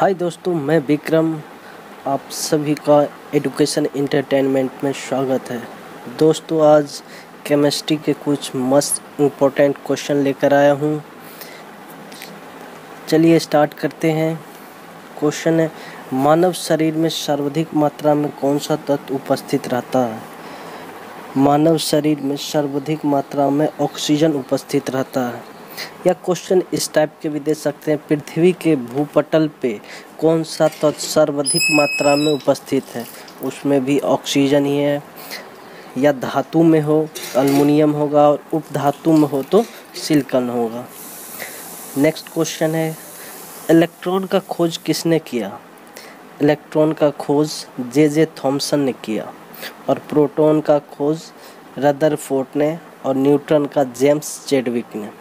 हाय दोस्तों, मैं विक्रम। आप सभी का एडुकेशन इंटरटेनमेंट में स्वागत है। दोस्तों, आज केमिस्ट्री के कुछ मस्त इम्पोर्टेंट क्वेश्चन लेकर आया हूँ। चलिए स्टार्ट करते हैं। क्वेश्चन है, मानव शरीर में सर्वाधिक मात्रा में कौन सा तत्व उपस्थित रहता है? मानव शरीर में सर्वाधिक मात्रा में ऑक्सीजन उपस्थित रहता है। या क्वेश्चन इस टाइप के भी दे सकते हैं। पृथ्वी के भूपटल पे कौन सा तत्व तो सर्वाधिक मात्रा में उपस्थित है? उसमें भी ऑक्सीजन ही है। या धातु में हो अल्मुनियम होगा और उपधातु में हो तो सिलिकॉन होगा। नेक्स्ट क्वेश्चन है इलेक्ट्रॉन का खोज किसने किया? इलेक्ट्रॉन का खोज जे जे थॉमसन ने किया और प्रोटॉन का खोज रदरफोर्ड ने और न्यूट्रॉन का जेम्स चेडविक ने।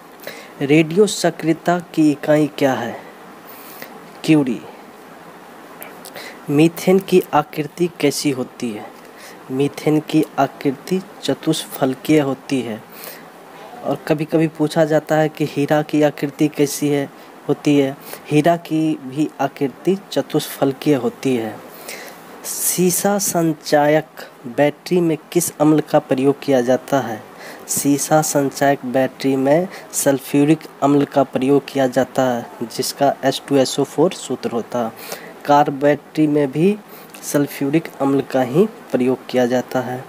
रेडियो सक्रियता की इकाई क्या है? क्यूरी मीथेन की आकृति कैसी होती है? मीथेन की आकृति चतुष्फलकीय होती है। और कभी कभी पूछा जाता है कि हीरा की आकृति कैसी है, होती है। हीरा की भी आकृति चतुष्फलकीय होती है। सीसा संचायक बैटरी में किस अम्ल का प्रयोग किया जाता है? सीसा संचायक बैटरी में सल्फ्यूरिक अम्ल का प्रयोग किया जाता है, जिसका H2SO4 सूत्र होता है। कार बैटरी में भी सल्फ्यूरिक अम्ल का ही प्रयोग किया जाता है।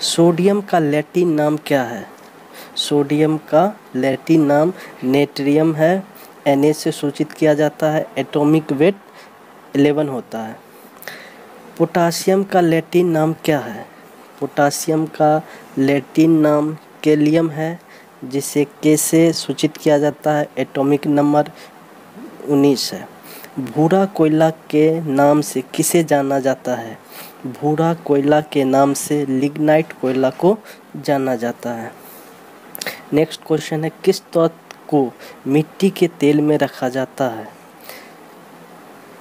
सोडियम का लैटिन नाम क्या है? सोडियम का लैटिन नाम नेट्रियम है। Na से सूचित किया जाता है। एटॉमिक वेट 11 होता है। पोटासियम का लैटिन नाम क्या है? पोटासियम का लैटिन नाम केलियम है, जिसे के से सूचित किया जाता है? एटॉमिक नंबर 19 है। भूरा कोयला के नाम से किसे जाना जाता है? भूरा कोयला के नाम से लिग्नाइट कोयला को जाना जाता है। नेक्स्ट क्वेश्चन है, किस तत्व को मिट्टी के तेल में रखा जाता है?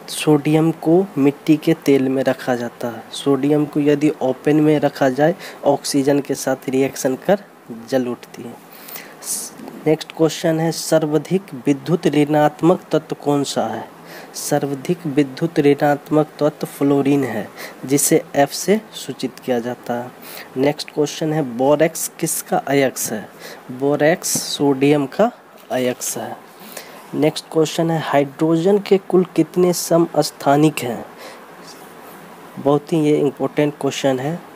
सोडियम को मिट्टी के तेल में रखा जाता है। सोडियम को यदि ओपन में रखा जाए, ऑक्सीजन के साथ रिएक्शन कर जल उठती है। नेक्स्ट क्वेश्चन है, सर्वाधिक विद्युत ऋणात्मक तत्व कौन सा है? सर्वाधिक विद्युत ऋणात्मक तत्व फ्लोरीन है, जिसे एफ़ से सूचित किया जाता है। नेक्स्ट क्वेश्चन है, बोरेक्स किसका अयक्स है? बोरेक्स सोडियम का अयक्स है। नेक्स्ट क्वेश्चन है, हाइड्रोजन के कुल कितने सम स्थानिक हैं? बहुत ही ये इम्पोर्टेंट क्वेश्चन है।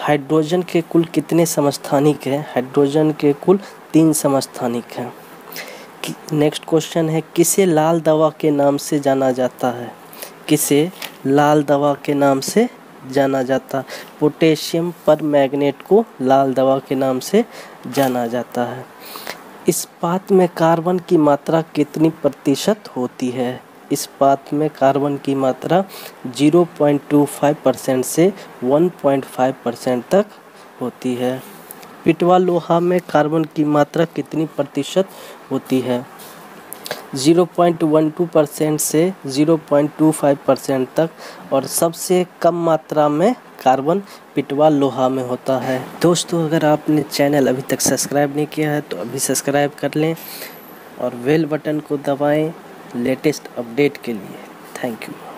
हाइड्रोजन के कुल कितने समस्थानिक हैं? हाइड्रोजन के कुल तीन समस्थानिक हैं। नेक्स्ट क्वेश्चन है, किसे लाल दवा के नाम से जाना जाता है? किसे लाल दवा के नाम से जाना जाता? पोटेशियम पर मैग्नेट को लाल दवा के नाम से जाना जाता है। इस्पात में कार्बन की मात्रा कितनी प्रतिशत होती है? इस्पात में कार्बन की मात्रा 0.25 परसेंट से 1.5 परसेंट तक होती है। पिटवा लोहा में कार्बन की मात्रा कितनी प्रतिशत होती है? 0.12 परसेंट से 0.25 परसेंट तक और सबसे कम मात्रा में कार्बन पिटवा लोहा में होता है। दोस्तों, अगर आपने चैनल अभी तक सब्सक्राइब नहीं किया है तो अभी सब्सक्राइब कर लें और वेल बटन को दबाएँ। लेटेस्ट अपडेट के लिए थैंक यू।